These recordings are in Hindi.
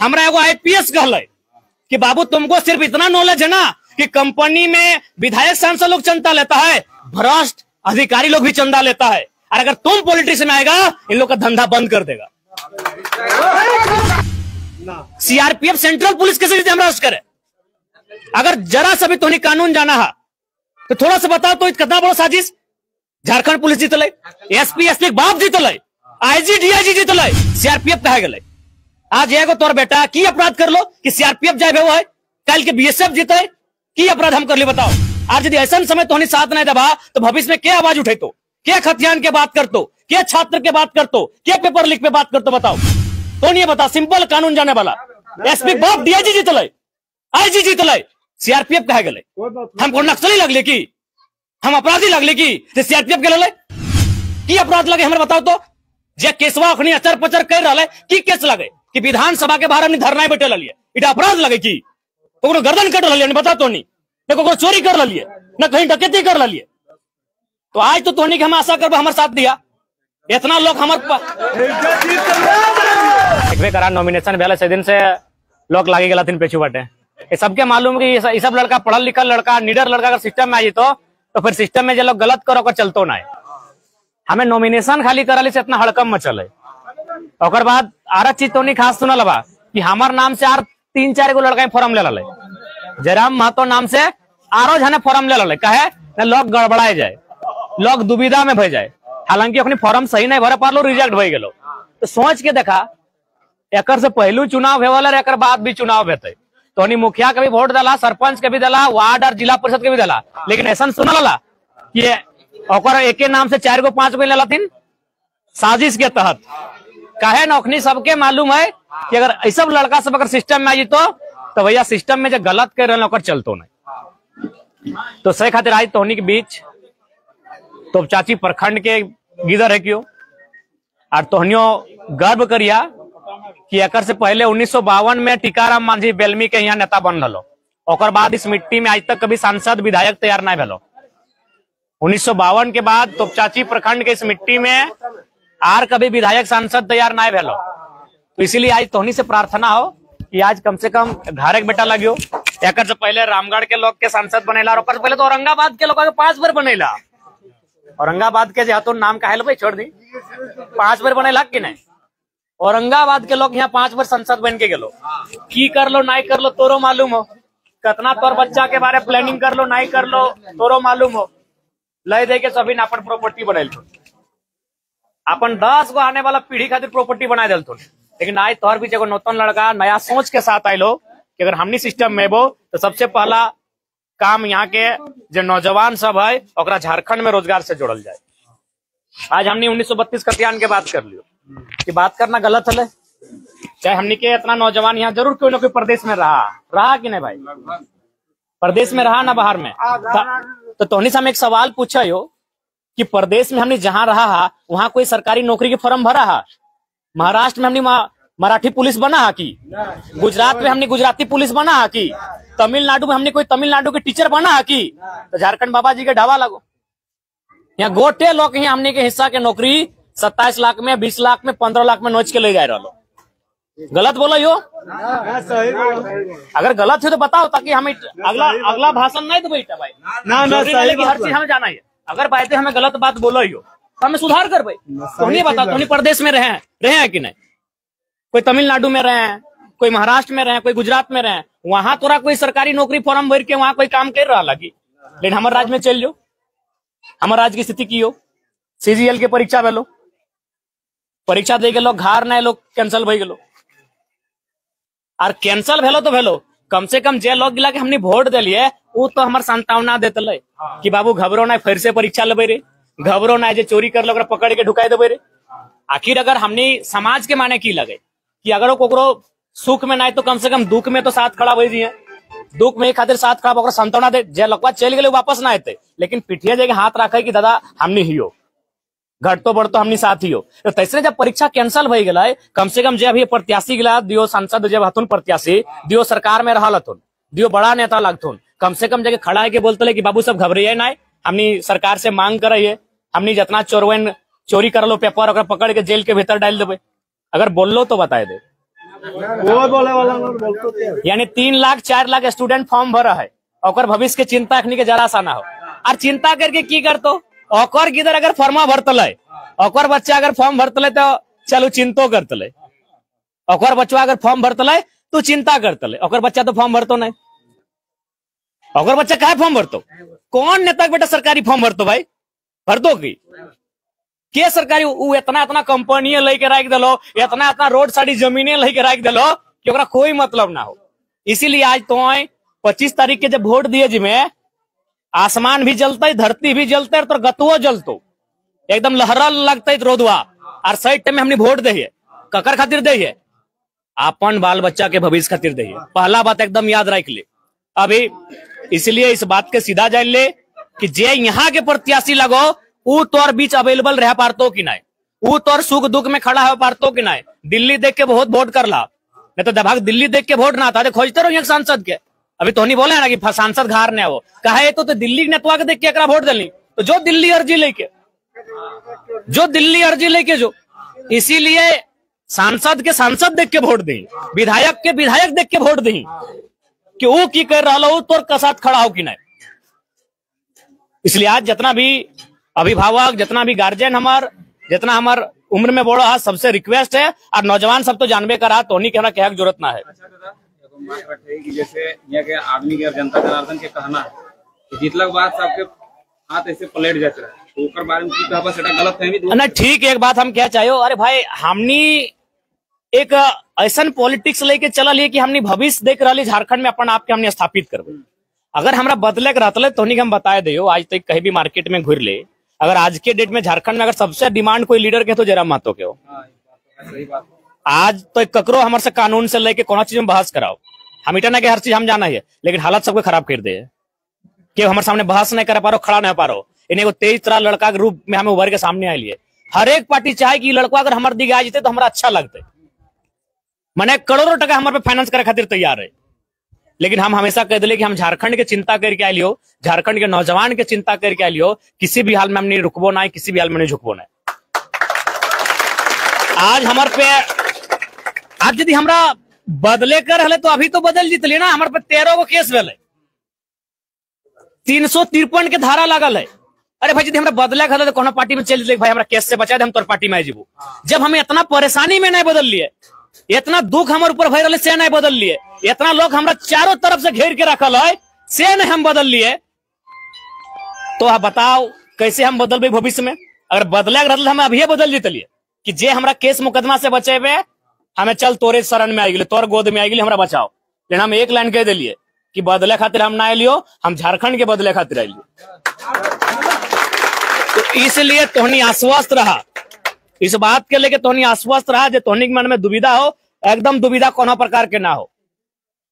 हमरा एगो आईपीएस कहले कि बाबू, तुमको सिर्फ़ इतना नॉलेज है ना कि कंपनी में विधायक सांसद लोग चंदा लेता है, भ्रष्ट अधिकारी लोग भी चंदा लेता है। और अगर तुम पॉलिटिक्स में आएगा, इन लोग का धंधा बंद कर देगा। सीआरपीएफ सेंट्रल पुलिस कैसे हमरा करे? अगर जरा सा भी तोहनी कानून जाना है तो थोड़ा सा बताओ तो कितना बड़ा साजिश। झारखंड पुलिस जीतल एसपी एसपी बाप जीतल आई जी डी आई जी जीतल सीआरपीएफ कहा गए आज एगो तोर बेटा की अपराध कर लो? कि सीआरपीएफ जाए वो है? कल के बीएसएफ जीते की अपराध हम कर ली बताओ? आज यदि ऐसा समय तोहनी साथ नहीं दबा तो भविष्य में क्या आवाज़ उठे तो? क्या खतियान के बात कर तो क्या छात्र के बात कर तो क्या पेपर लिख पे बात कर तो बताओ? तो नहीं बता? सिंपल कानून जाने वाला। एसपी बाप डीआईजी जीतल आईजी जीतल सीआरपीएफ कहा गए हमको नक्सली लगले की? हम अपराधी लगले की? तो सीआरपीएफ के लले की अपराध लगे? हमें बताओ तो। जे केसवा अखनी अचर पचर कर रहा है की केस लगे? कि विधानसभा के बाहर हमने धरना बैठे लिए इटा अपराध लगे की। कोनो गर्दन कट लिए बता तो नहीं न कोनो चोरी कर लिए न कहीं डकैती कर लिए तो आज तो तोनी के हम आशा करबो हमारे साथ दिया। इतना लोग हमारे करा नॉमिनेशन भेल से दिन से लोग लागे गला तीन पेछू बाटे। सबके मालूम है कि सब- लड़का पढ़ल लिखल लड़का, निडर लड़का अगर सिस्टम में आ जितो तो फिर सिस्टम में जो लोग गलत करो कर चलतो ना हमें नॉमिनेशन खाली करली से इतना हड़कम मचल है। ओकर बाद आरक चीज़ तो नहीं खास सुनल बा कि हमार नाम से आर तीन चार गो लड़का फॉर्म ले लले। जयराम महतो नाम से आरो जने फॉर्म ले लले। कहे? न लोग गड़बड़ाए जाए। लोग दुविधा में भय जाए। हालाँकि अपनी फॉर्म सही नहीं भरे पारलो रिजेक्ट भय गेलो। तो सोच के देखा एक से पहलू चुनाव हेवल एकर बाद भी चुनाव हेते। तोनी मुखिया के भी वोट दला, सरपंच के भी दला, वार्ड और जिला परिषद के भी दला। लेकिन ऐसा सुनल ला कि ओकर नाम से चार गो पाँच गो लथिन। साजिश के तहत। काहे नौकनी सबके मालूम है कि अगर ऐसा लड़का सब अगर सिस्टम में आई तो तो भैया सिस्टम में जो गलत कर रहे ओकर चलतो नहीं। तो से खातिर आज तोहनी के बीच तो चाची प्रखंड के गिदर है क्यों? और तोहनियो गर्व करिया कि एकर से पहले उन्नीस में टीकाराम मांझी बेलमी के यहाँ नेता बन रहो ओकर बाद इस मिट्टी में आज तक कभी सांसद, विधायक तैयार नहीं भेलो। उन्नीस के बाद तोपचाची प्रखंड के इस मिट्टी में आर कभी विधायक सांसद तैयार नहीं भेलो। तो इसीलिए आज तोहनी से प्रार्थना हो कि आज कम से कम घर एक बेटा लगियो। एकर से पहले रामगढ़ के लोग के सांसद बनेला और पहले तो औरंगाबाद के लोग के पाँच बार बनेला। औरंगाबाद के जहाँ तो नाम का है छोड़ दी। पाँच बार बनेला कि नहीं औरंगाबाद के लोग यहाँ पाँच बार संसद बन के गलो। की कर लो नहीं कर लो तोरो मालूम हो। कितना तोर बच्चा के बारे प्लानिंग कर लो नहीं कर लो तोरो मालूम हो। लय दे के सभी ने अपन प्रॉपर्टी बनल अपन दस गो आने वाला पीढ़ी खातिर प्रॉपर्टी बना दिल लेकिन आज तोहर बीच एगो नौतन लड़का नया सोच के साथ आयलो कि अगर हमनी सिस्टम में बो तो सबसे पहला काम यहाँ के जो नौजवान सब है ओकरा झारखंड में रोज़गार से जोड़ल जाए। आज हमने उन्नीस सौ बत्तीस कतियान के बात कर लियो। कि बात करना गलत है चाहे हमने के इतना नौजवान यहाँ ज़रूर कोई ना कोई प्रदेश में रहा। रहा कि नहीं भाई? प्रदेश में रहा ना बाहर में? त- तो तोहनी से हम एक सवाल पूछा हो कि प्रदेश में हमने जहाँ रहा है वहाँ कोई सरकारी नौकरी के फॉर्म भरा है? महाराष्ट्र में हमने मराठी पुलिस बना है की? गुजरात में हमने गुजराती पुलिस बना है की? तमिलनाडु में हमने कोई तमिलनाडु के टीचर बना है की? तो झारखंड बाबा जी के ढाबा लगो। यहाँ गोटे लोग यहाँ हमने के हिस्सा के नौकरी सत्ताईस लाख में बीस लाख में पंद्रह लाख में नोच के ले जा रहा गलत बोलो यो? अगर गलत है तो बताओ ताकि हमें अगला अगला भाषण नहीं देबो इटा भाई। ना, ना, सही हर चीज़ हमें जाना है। अगर बायते हमें गलत बात बोलो ही हो तो हमें सुधार कर भाई। तुमने बताओ तुमने प्रदेश में रहे हैं रहे हैं कि नहीं? कोई तमिलनाडु में रहे हैं कोई महाराष्ट्र में रहे हैं कोई गुजरात में रहे हैं वहाँ तोरा कोई सरकारी नौकरी फॉर्म भर के वहाँ कोई काम कर रहा लगी? लेकिन हमारे राज्य में चल जाओ हमारे राज्य की स्थिति की हो? सीजीएल के परीक्षा भेलो परीक्षा दे के लोग घर नहीं लोग कैंसिल भई गेलो। और कैंसल भेलो तो भेलो कम से कम जे लोग गिला के हमने वोट दिलिये वो तो हमारे सांत्वना देते ले कि बाबू घबरो ना फिर से परीक्षा लेबे रे। घबरो ना जे चोरी कर लो पकड़ के ढुकाई देबे रे। आखिर अगर हमने समाज के माने की लगे? कि अगर वो कोकरो सुख में नहीं तो कम से कम दुख में तो साथ खड़ा भई दुख में खातिर साथ खड़ा सांत्वना दे। जे लकवा चल गेले वापस ना आते लेकिन पिठिया जगह हाथ रखे कि दादा हमने हियो। घटतो साथ ही हो तो तैसरे जब परीक्षा कैंसल भई गेला कम से कम जे अभी प्रत्याशी गिला, दियो सांसद जब हथुन प्रत्याशी, दियो सरकार में रहल हथुन, दियो बड़ा नेता लगथुन कम से कम जगह खड़ा है के बोलते कि बाबू सब घबराइए ना हमनी सरकार से मांग करे हमनी जितना चोरवन चोरी कर लो पेपर ओकरा पकड़ के जेल के भीतर डाल देवे अगर बोल लो तो बताए दे। यानी तीन लाख, चार लाख स्टूडेंट फॉर्म भरा है और भविष्य के चिंता रखने के जरा सा ना हो। और चिंता करके की करतो? और किधर अगर फॉर्मा भरतल है। और बच्चा अगर फॉर्म भरतल तो चलो चिंतो करतल। और बच्चा अगर फॉर्म भरतल तो चिंता करतल। और बच्चा तो फॉर्म भरतो नहीं। और बच्चा कहा फॉर्म भरतो? कौन नेता के बेटा सरकारी फॉर्म भरतो भाई? भरतो की? के सरकारी? उ इतना इतना कंपनी लेके रख दिलो इतना इतना रोड साड़ी जमीने लेके रख दिलो कि ओकरा कोई मतलब ना हो। इसीलिए आज तो पच्चीस तारीख के जब वोट दिए जिसमें आसमान भी जलते, धरती भी जलते तो गतुओ जलतो। एकदम लहरा लगते रोदवा। और सही टाइम में हमने वोट दे ककर खातिर दे अपन बाल बच्चा के भविष्य खातिर दे पहला बात एकदम याद रख ले। अभी इसलिए इस बात के सीधा जान ले कि जे यहाँ के प्रत्याशी लगो वो तोर बीच अवेलेबल रह पारतो कि नहीं वो तोर सुख दुख में खड़ा हो पारतो कि नहीं दिल्ली देख के बहुत वोट कर ला नहीं तो दभाग दिल्ली देख के वोट ना था तो खोजते रहो यहाँ सांसद के। अभी तो नहीं बोले ना कि सांसद घर ने वो। कहा तो, तो दिल्ली नेतवा के देख के एक वोट दिल्ली तो जो दिल्ली अर्जी लेके जो दिल्ली अर्जी लेके जो इसीलिए सांसद के सांसद देख के वोट दी विधायक के विधायक देख के वोट दी कि वो की कर रहा हो तोर कसात खड़ा हो कि नहीं। इसलिए आज जितना भी अभिभावक जितना भी गार्जियन हमार जितना हमार उम्र में बड़ा है सबसे रिक्वेस्ट है और नौजवान सब तो जानबे करा तो नहीं कहना कहना ज़रूरत ना है। कि जैसे यहाँ के आदमी के जनता जनार्दन के कहना है कि जीतला के बाद सबके हाथ ऐसे पलट जाते रहे। तो ओकर बारे में की कहबा सेटा गलत फहमी ना ठीक एक बात हम क्या चाहिए अरे भाई हमनी एक ऐसा पॉलिटिक्स लेके चलल है कि हमनी भविष्य देख रही झारखंड में अपन आपके हमने स्थापित करबे। अगर हमरा बदले के रहते तो हम बताए दियो आज तक कहीं भी मार्केट में घुर ले अगर आज के डेट में झारखंड में अगर सबसे डिमांड कोई लीडर के तो जयराम महतो के हो। हाँ, तो सही बात। आज तो ककरो हमारे से कानून से लेके कोनो चीज़ में बहस कराओ। हम इतना ना कि हर चीज़ हम जाना है, लेकिन हालत सबको खराब कर दे। कि हमारे सामने बहस नहीं कर पा रहो खड़ा नहीं पा रहो इन्हें एगो तेईस तरह लड़का के रूप में हमें उभर के सामने आए लिए। हर एक पार्टी चाहे कि लड़का अगर हमारे आ जेते तो हमारा अच्छा लगते। मैंने करोड़ों टका हमारे पे फाइनेंस करे खातिर तैयार है। लेकिन हम हमेशा कह दिले कि हम झारखंड के चिंता करके आए लियो, झारखंड के नौजवान के चिंता करके आए लियो, किसी भी हाल में हम नहीं रुकबो ना किसी भी हाल में नहीं झुकबो ना आज हमारे पे आज यदि हमरा बदले कर हले तो अभी तो बदल जीतले ना हमारे पे तेरह गो केस भेले। तीन सौ तिरपन के धारा लागल। है अरे भाई, यदि हमरा बदले कर तो कोनो पार्टी में चल जेते भाई, हमरा केस से बचा दे, हम तोर पार्टी में आ जीबू। जब हमें इतना परेशानी में नहीं बदल लिए इतना दुख हमारे ऊपर भय रहे से नहीं बदल लिए इतना लोग हमरा चारों तरफ़ से घेर के रखल है से नहीं हम बदल लिए तो आप बताओ कैसे हम बदल भविष्य में? अगर बदले हम अभी बदल जीतलिए कि जे हमरा केस मुकदमा से बचेबे हमें चल तोरे शरण में आ गए तोर गोद में आ गए हमरा बचाओ। लेकिन हम एक लाइन कह दिलिए कि बदले खातिर हम ना आलियो हम झारखंड के बदले खातिर आलियो तो इसलिए तोहनी आश्वस्त रहा। इस बात के लेके तोहनी आश्वस्त रहा जो तोहनी के मन में दुविधा हो, एकदम दुविधा कोनो प्रकार के ना हो।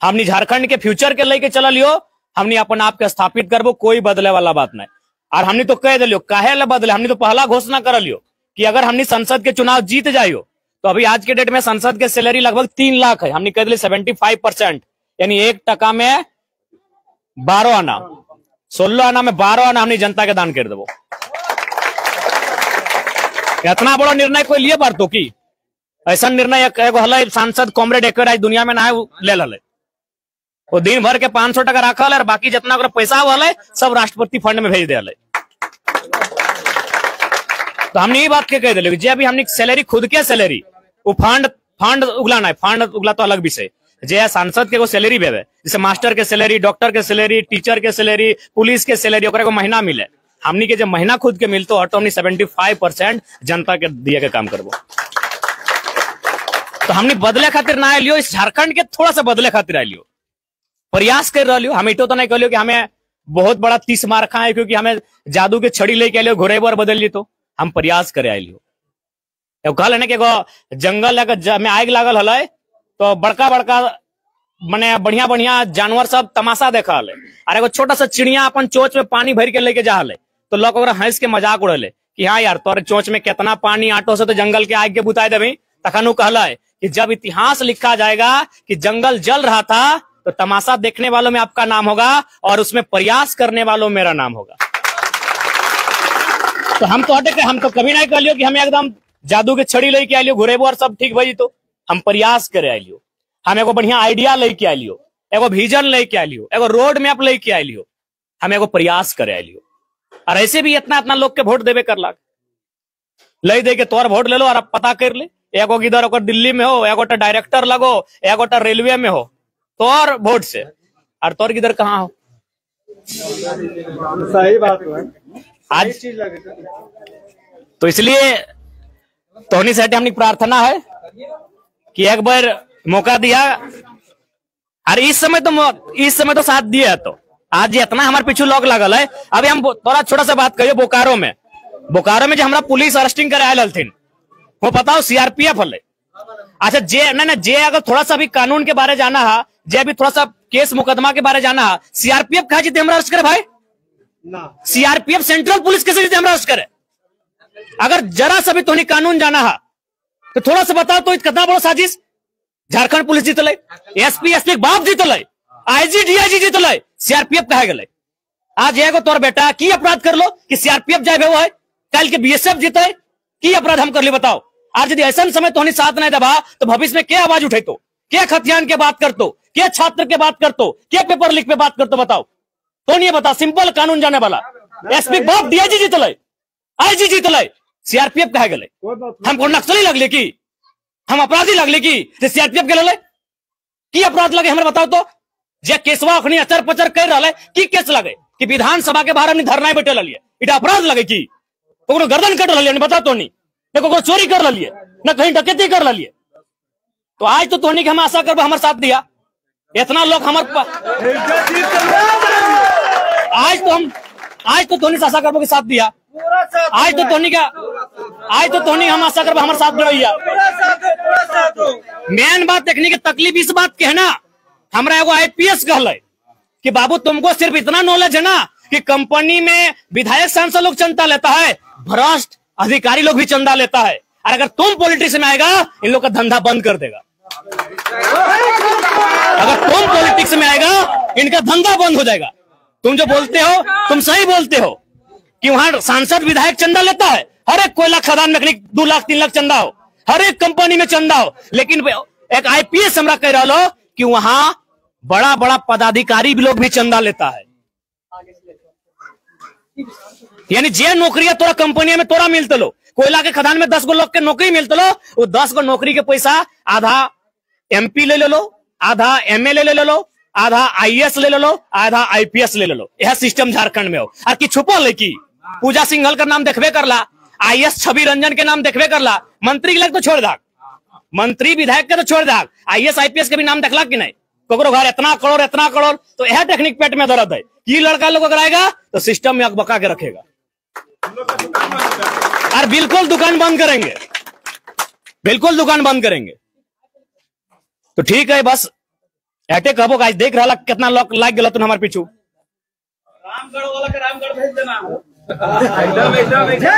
हमनी झारखंड के फ्यूचर के लेके चल लियो हमनी अपन आप के स्थापित करबो, कोई बदले वाला बात नहीं। और हमने तो कह दिलियो, काहे ला बदले? हमने तो पहला घोषणा कर लियो कि अगर हमने संसद के चुनाव जीत जाइयो तो अभी आज के डेट में संसद के सैलरी लगभग तीन लाख है। हमने कह दिली सेवेंटी फाइव परसेंट यानी एक टका में बारह आना। सोलह आना में बारह आना, हमने जनता के दान कर देवो इतना बड़ा निर्णय कोई लिए बार तो की? ऐसा निर्णय हल, सांसद कॉमरेड एक दुनिया में ना ले लले। वो दिन भर के पाँच सौ टका रखल और बाकी जितना पैसा हुआ है सब राष्ट्रपति फंड में भेज दिया तो हमने ये बात के कह दिले जे अभी हमने सैलरी खुद के सैलरी वो फंड फंड उगलाना है, फंड उगला तो अलग विषय जे सांसद के एगो सैलरी भेवे जैसे मास्टर के सैलरी डॉक्टर के सैलरी टीचर के सैलरी पुलिस के सैलरी को महीना मिले। हमनी के जब महीना खुद के मिलते, और तो हमनी सेवेंटी फाइव परसेंट जनता के दिए के काम करबो। तो हमने बदले खातिर ना आलियो इस झारखंड के थोड़ा सा बदले खातिर आलियो प्रयास कर रहा हम इतो तो नहीं कहलियो कि हमें बहुत बड़ा तीस मार खा है क्योंकि हमें जादू के छड़ी लेके आलियो घोड़े पर बदल ली तो। हम प्रयास करे आलियो कहल है कि जंगल में आग लागल हल तो बड़का बड़का मने बढ़िया बढ़िया जानवर सब तमाशा देखा हले और एगो छोटा सा चिड़िया अपन चोच में पानी भर के लेके जा हले तो लोग हंस के मज़ाक उड़ले कि हाँ यार, तोरे चोच में कितना पानी आटो से तो जंगल के आग के बुताई देवी तखन कहला कि जब इतिहास लिखा जाएगा कि जंगल जल रहा था तो तमाशा देखने वालों में आपका नाम होगा और उसमें प्रयास करने वालों मेरा नाम होगा। तो हम तो हटे हम तो कभी नहीं कहलियो कि हमें एकदम जादू के छड़ी लेके आलियो घुरेबो और सब ठीक भई तो हम प्रयास करे आलियो। हम एगो बढ़िया आइडिया लेके आलियो। एगो विजन लेके आलियो। एगो रोड मैप लेके आलियो। हम एगो प्रयास करे आलियो। और ऐसे भी इतना इतना लोग के वोट देवे कर लाग ले दे के तोर वोट ले लो और अब पता कर ले। एगो इधर ओकर दिल्ली में हो एगो डायरेक्टर लगो एगो रेलवे में हो। तोर वोट से। और तोर किधर कहाँ हो? सही बात है। आज तो इसलिए टोनी सेठ हमने प्रार्थना है कि एक बार मौका दिया। और इस समय तो इस समय तो साथ दिया है तो। आज इतना हमारे पीछे लोग लगल है। अभी हम थोड़ा छोटा सा बात करिए बोकारो में। बोकारो में जो हमारा पुलिस अरेस्टिंग करे आयल हलथिन वो बताओ सीआरपीएफ हल। अच्छा जे नहीं ना जे अगर थोड़ा सा भी कानून के बारे जाना है जे भी थोड़ा सा केस मुकदमा के बारे जाना है सीआरपीएफ कहा जीते हमरा अरेस्ट करे भाई? ना। सीआरपीएफ सेंट्रल पुलिस कैसे जीते हमरा अरेस्ट करे? अगर जरा सा भी तोनी कानून जाना है तो थोड़ा सा बताओ तो कितना बड़ा साजिश? झारखंड पुलिस जीतल एसपी एसपी बाप जीतल आईजी, डीआईजी जीतल सीआरपीएफ कहे गए आज एगो तोर बेटा, की अपराध कर लो कि सीआरपीएफ जाए है? कल के बीएसएफ जीते की अपराध हम कर ली बताओ? आज यदि ऐसा समय तोहनी साथ नहीं दबा तो भविष्य में क्या आवाज़ उठे तो क्या खतियान के बात करतो? क्या छात्र के बात करतो? क्या पेपर लिख पे बात करतो बताओ? तो नहीं बता सिंपल कानून जाने वाला। एसपी बाप, डीआईजी जीतल आईजी जीतल सीआरपीएफ कहे बात हमको नक्सली लगले की। हम अपराधी लगले की। सीआरपीएफ के लले की अपराध लगे हमरा बताओ तो। जे केसवा अखनी अचर पचर कर रहा है की केस लगे? कि विधानसभा के बाहर हमने धरना बैठे लिए इटा अपराध लगे की? ककरो गर्दन कट रही बताओ तो नहीं न ककरो चोरी कर लिए न कहीं डकैती कर लिए तो आज तो तोहनी के हम आशा करबो हमारे साथ दिया। इतना लोग हमार प- आज तो हम आज तो तोहनी से आशा करबो के साथ दिया। आज तो धोनी का आज तो धोनी हम आशा करबो हमारे साथ दिया मेन बात देखने की तकलीफ़ इस बात के है ना। हमरा एगो आईपीएस कहले कि बाबू तुमको सिर्फ़ इतना नॉलेज है ना कि कंपनी में विधायक सांसद लोग चंदा लेता है भ्रष्ट अधिकारी लोग भी चंदा लेता है। और अगर तुम पॉलिटिक्स में आएगा इन लोग का धंधा बंद कर देगा। अगर तुम पॉलिटिक्स में आएगा इनका धंधा बंद हो जाएगा। तुम जो बोलते हो तुम सही बोलते हो। कि वहाँ सांसद विधायक चंदा लेता है। हर एक कोयला खदान में दो लाख, तीन लाख चंदा हो। हर एक कंपनी में चंदा हो। लेकिन एक आईपीएस हमरा कह रहा कि वहाँ बड़ा बड़ा पदाधिकारी भी लोग भी चंदा लेता है। यानी जे नौकरियाँ तोरा कंपनी में तोरा मिलते लो कोयला के खदान में दस गो लोग के नौकरी मिलते लो वो दस गो नौकरी के पैसा आधा एमपी ले ले लो आधा एमएलए ले ले लो आधा आईएएस ले ले लो आधा आईपीएस ले ले लो यह सिस्टम झारखंड में हो। और की छुपल है की? पूजा सिंघल का नाम देखबे करला एस छवि रंजन के नाम देखबे करला, मंत्री के तो छोड़ दाग। मंत्री विधायक के तो छोड़ दाग आईएएस आईपीएस के भी नाम देखला कि नहीं? ककरो घर इतना करोड़ इतना करोड़ तो यह टेक्निक पेट में दर्द है। ये लड़का लोग अगर आएगा तो सिस्टम में अकबका के रखेगा। और बिल्कुल दुकान बंद करेंगे। बिल्कुल दुकान बंद करेंगे। तो ठीक है, बस। ऐटे कहबो गाइस देख रहा कितना लोग गया तुम हमारे पीछू। रामगढ़ वाला के रामगढ़ भेज देना। एकदम एकदम एकदम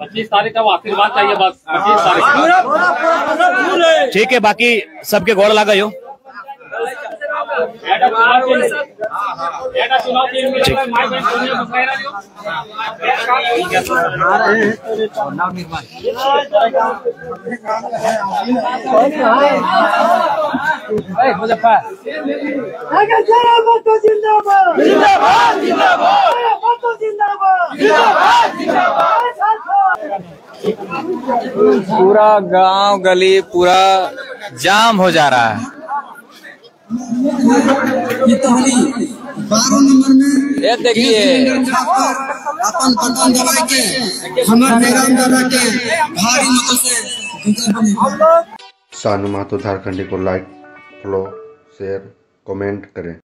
पच्चीस तारीख का वो आशीर्वाद चाहिए बस। पच्चीस तारीख ठीक है बाकी सबके गौर लगा पूरा गाँव गली पूरा जाम हो जा रहा है। बारह नंबर में ये देखिए। अपन बटन दबा के हमारे दबा के भारी मतों से सानू मातो झारखंडी को लाइक फॉलो शेयर कमेंट करें।